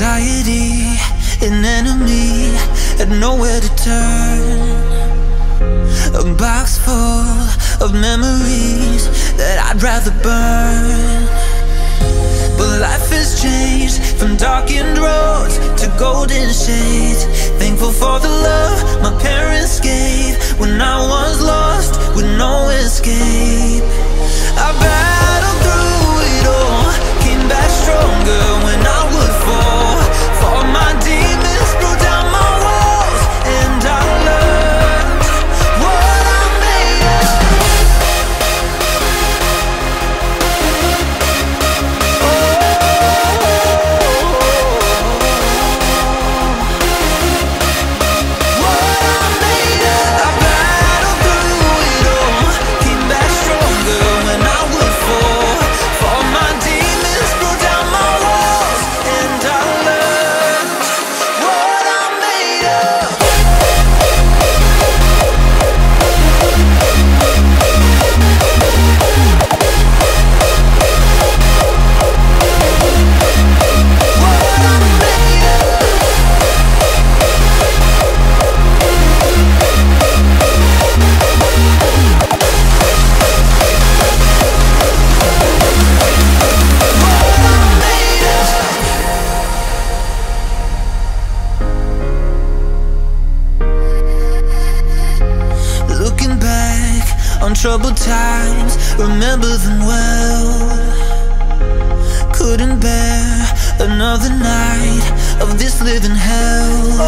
an enemy had nowhere to turn. A box full of memories that I'd rather burn. But life has changed from darkened roads to golden shades. Thankful for the love my parents gave When I was lost with no escape. I battled through it all, came back stronger troubled times, remember them well. Couldn't bear another night of this living hell.